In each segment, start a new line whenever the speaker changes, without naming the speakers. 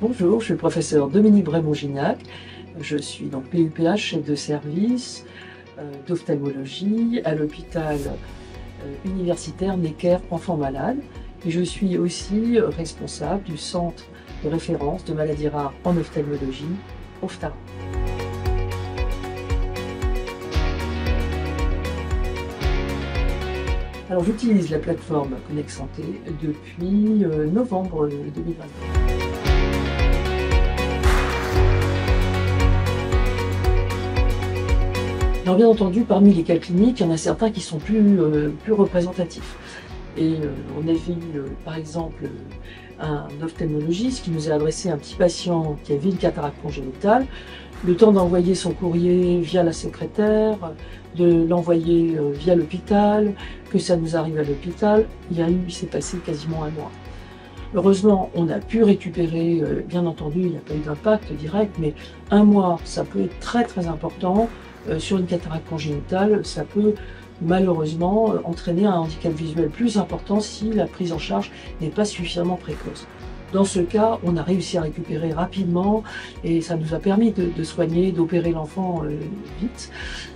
Bonjour, je suis le professeur Dominique Brémont-Gignac. Je suis donc PUPH, chef de service euh, d'ophtalmologie à l'hôpital euh, universitaire Necker Enfants Malades. Et je suis aussi responsable du centre de référence de maladies rares en ophtalmologie, OPHTA. Alors j'utilise la plateforme Connect Santé depuis euh, novembre 2022. Alors bien entendu, parmi les cas cliniques, il y en a certains qui sont plus, euh, plus représentatifs. Et euh, on a vu par exemple un ophtalmologiste qui nous a adressé un petit patient qui avait une cataracte congénitale le temps d'envoyer son courrier via la secrétaire, de l'envoyer euh, via l'hôpital, que ça nous arrive à l'hôpital, il a eu, il s'est passé quasiment un mois. Heureusement, on a pu récupérer, euh, bien entendu, il n'y a pas eu d'impact direct, mais un mois, ça peut être très très important. Euh, sur une cataracte congénitale, ça peut malheureusement entraîner un handicap visuel plus important si la prise en charge n'est pas suffisamment précoce. Dans ce cas, on a réussi à récupérer rapidement et ça nous a permis de, soigner, d'opérer l'enfant euh, vite.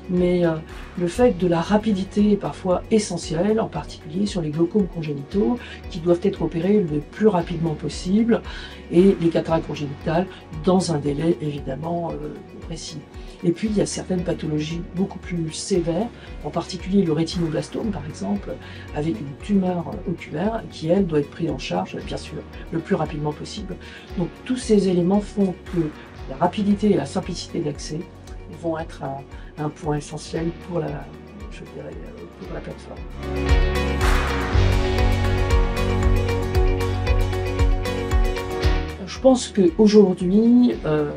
Mais euh, le fait de la rapidité est parfois essentiel, en particulier sur les glaucomes congénitaux qui doivent être opérés le plus rapidement possible et les cataractes congénitales dans un délai évidemment euh, Et puis il y a certaines pathologies beaucoup plus sévères, en particulier le rétinoblastome par exemple, avec une tumeur oculaire qui elle doit être prise en charge bien sûr le plus rapidement possible. Donc tous ces éléments font que la rapidité et la simplicité d'accès vont être un, point essentiel pour la, je dirais, pour la plateforme. Je pense qu'aujourd'hui, euh,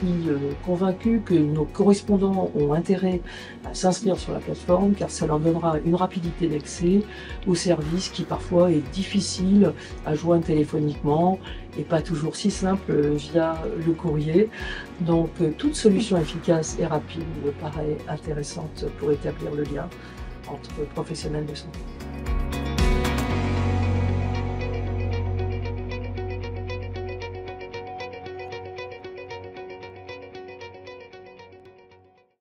suis euh, que nos correspondants ont intérêt à s'inscrire sur la plateforme car ça leur donnera une rapidité d'accès au service qui parfois est difficile à joindre téléphoniquement et pas toujours si simple euh, via le courrier. Donc euh, toute solution efficace et rapide me paraît intéressante pour établir le lien entre professionnels de santé.